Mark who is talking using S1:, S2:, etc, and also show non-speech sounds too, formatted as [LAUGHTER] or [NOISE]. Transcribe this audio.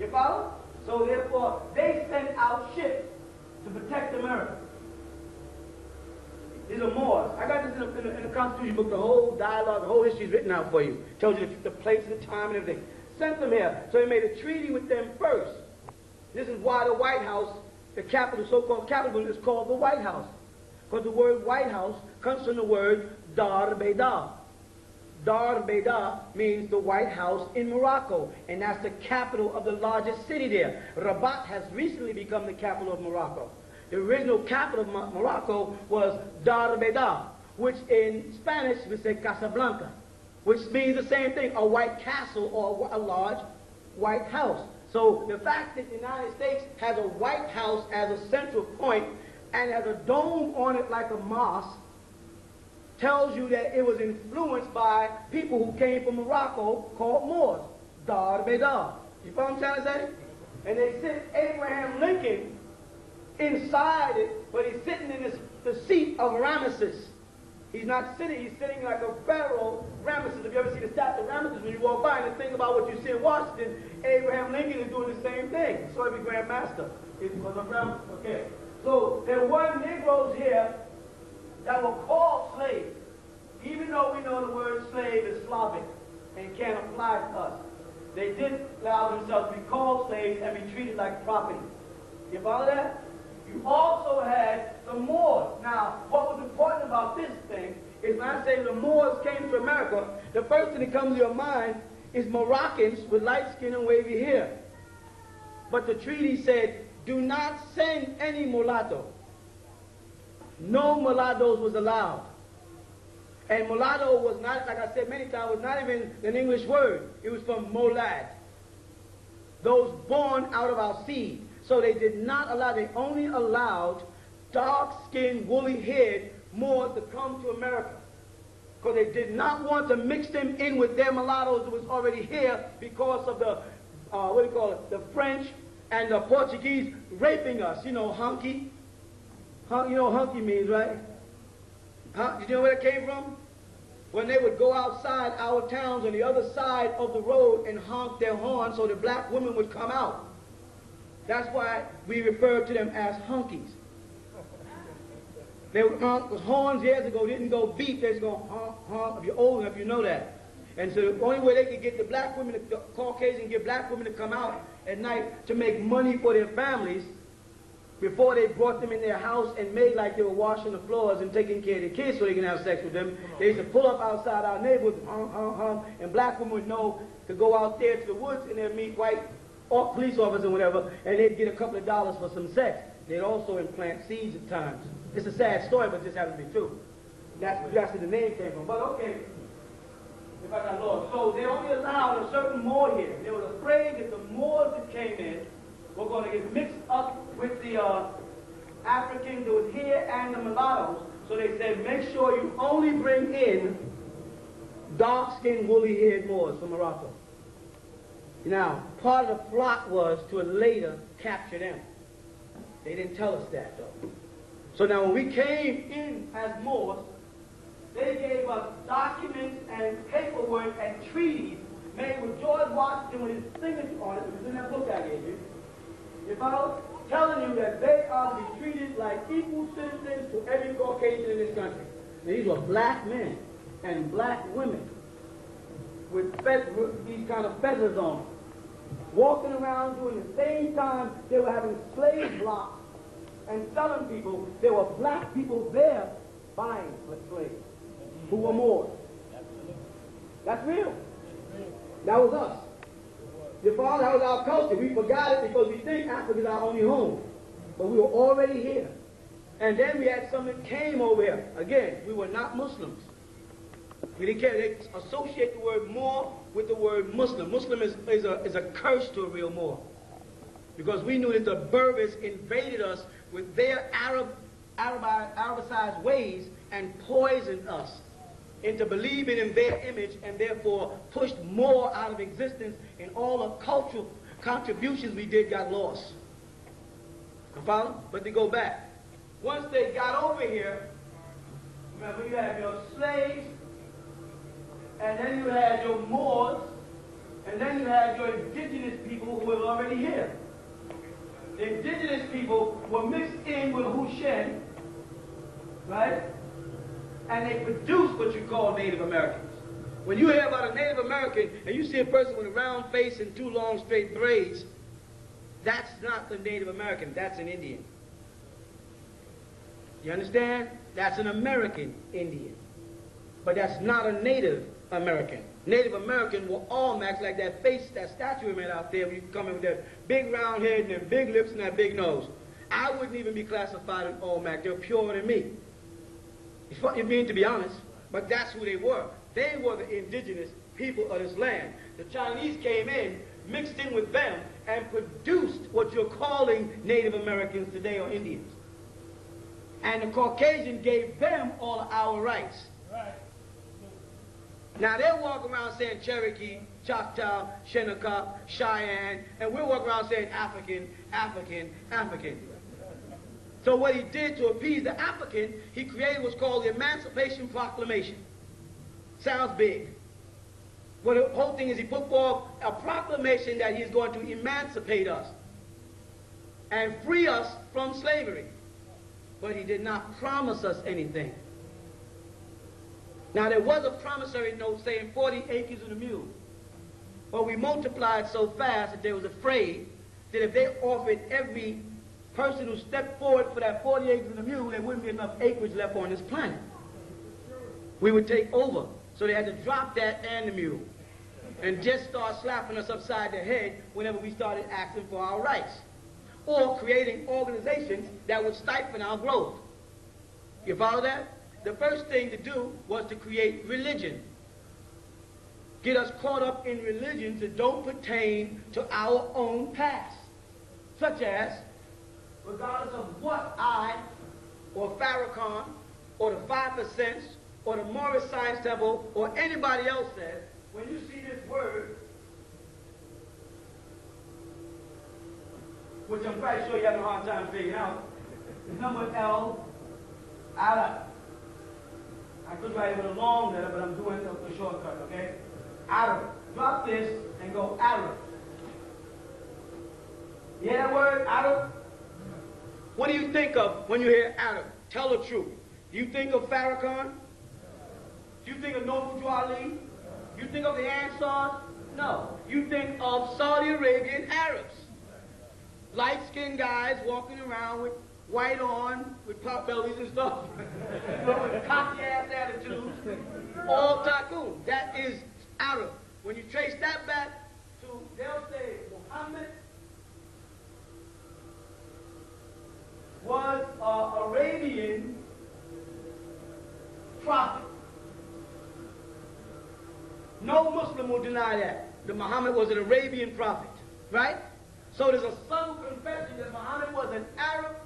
S1: You follow? So therefore, they sent out ships to protect America. These are Moors. I got this in the, in, the, in the, Constitution book, the whole dialogue, the whole history is written out for you. Tells you the, the place, the time, and everything. Sent them here. So they made a treaty with them first. This is why the White House, the capital, so-called capital, is called the White House. Because the word White House comes from the word Dar. Dar Beda means the White House in Morocco, and that's the capital of the largest city there. Rabat has recently become the capital of Morocco. The original capital of Morocco was Dar Beda, which in Spanish we say Casablanca, which means the same thing, a white castle or a large white house. So the fact that the United States has a White House as a central point and has a dome on it like a mosque tells you that it was influenced by people who came from Morocco called Moors. Dar Bedar. You follow what I'm trying to say? And they sent Abraham Lincoln inside it, but he's sitting in this, the seat of Ramesses. He's not sitting, he's sitting like a pharaoh, Ramesses. If you ever see the statue of Ramesses, when you walk by and think about what you see in Washington, Abraham Lincoln is doing the same thing. So every Grand Master is was a Ram. Okay. So there were Negroes here that were called slaves, even though we know the word slave is Slavic and can't apply to us. They did allow themselves to be called slaves and be treated like property. You follow that? You also had the Moors. Now, what was important about this thing is when I say the Moors came to America, the first thing that comes to your mind is Moroccans with light skin and wavy hair. But the treaty said, do not send any mulatto. No mulattoes was allowed. And mulatto was not, like I said many times, was not even an English word. It was from molad. Those born out of our seed. So they did not allow, they only allowed dark-skinned, woolly-haired Moors to come to America. Because they did not want to mix them in with their mulattoes that was already here because of the, uh, what do you call it, the French and the Portuguese raping us. You know, hunky. Hun you know hunky means, right? Huh? You know where it came from? When they would go outside our towns on the other side of the road and honk their horn so the black women would come out. That's why we refer to them as hunkies. They would honk, because horns years ago didn't go beep, they just go honk, honk. If you're old enough, you know that. And so the only way they could get the black women, the Caucasian, get black women to come out at night to make money for their families before they brought them in their house and made like they were washing the floors and taking care of their kids so they can have sex with them. They used to pull up outside our neighborhood, hum, hum, hum, and black women would know to go out there to the woods and they'd meet white or police officers or whatever, and they'd get a couple of dollars for some sex. They'd also implant seeds at times. It's a sad story, but this happened to be true. That's where that's where the name came from. But okay, if I got lost. So they only allowed a certain Moor here. They were afraid that the Moors that came in were going to get mixed up with the uh, Africans that was here and the mulattoes. So they said, make sure you only bring in dark-skinned, woolly-haired Moors from Morocco. Now, part of the plot was to later capture them. They didn't tell us that, though. So now when we came in as Moors, they gave us documents and paperwork and treaties made with George Washington with his signature on it, which is in that book I gave you. If I was telling you that they are to be treated like equal citizens to every Caucasian in this country. Now, these were black men and black women with, with these kind of feathers on walking around during the same time they were having slave blocks and selling people. There were black people there buying for slaves who were Moors. That's real. That was us. You follow? That was our culture. We forgot it because we think Africa is our only home. But we were already here. And then we had some that came over here. Again, we were not Muslims. We didn't care. They associate the word Moor with the word Muslim. Muslim is, is, a, is a curse to a real Moor. Because we knew that the Berbers invaded us with their Arab, Arab, Arabicized ways and poisoned us into believing in their image and therefore pushed more out of existence and all the cultural contributions we did got lost. You follow? But to go back. Once they got over here, remember you had your slaves, and then you had your Moors, And then you had your indigenous people who were already here. The indigenous people were mixed in with Hushen, right? And they produce what you call Native Americans. When you hear about a Native American and you see a person with a round face and two long straight braids, that's not a Native American, that's an Indian. You understand? That's an American Indian. But that's not a Native American. Native American were Olmecs like that face, that statue made out there, when you come in with that big round head and that big lips and that big nose. I wouldn't even be classified an Olmec. They're purer than me. You mean to be honest, but that's who they were. They were the indigenous people of this land. The Chinese came in, mixed in with them, and produced what you're calling Native Americans today or Indians. And the Caucasian gave them all our rights. Right. Now they walk around saying Cherokee, Choctaw, Shinnecock, Cheyenne, and we're walking around saying African, African, African. So what he did to appease the African, he created what's called the Emancipation Proclamation. Sounds big. Well, the whole thing is he put forth a proclamation that he's going to emancipate us and free us from slavery. But he did not promise us anything. Now, there was a promissory note saying 40 acres and a mule. But we multiplied so fast that they was afraid that if they offered every person who stepped forward for that 40 acres and a mule, there wouldn't be enough acreage left on this planet. We would take over. So they had to drop that and the mule and just start slapping us upside the head whenever we started asking for our rights or creating organizations that would stifle our growth. You follow that? The first thing to do was to create religion. Get us caught up in religions that don't pertain to our own past, such as, regardless of what I or Farrakhan or the 5% or the Moorish Science Temple or anybody else says, when you see this word, which I'm quite sure you have a hard time figuring out, the number L, Allah. I could write it with a long letter, but I'm doing a shortcut, okay? Arab. Drop this and go Arab. You hear that word, Arab? What do you think of when you hear Arab? Tell the truth. Do you think of Farrakhan? Do you think of Noble Ali? You think of the Ansars? No. You think of Saudi Arabian Arabs. Light-skinned guys walking around with white on, with pot bellies and stuff. you [LAUGHS] know, with cocky ass attitudes. All tycoon. That is Arab. When you trace that back to, they'll say Muhammad was an Arabian prophet. No Muslim will deny that. That Muhammad was an Arabian prophet. Right? So there's a subtle confession that Muhammad was an Arab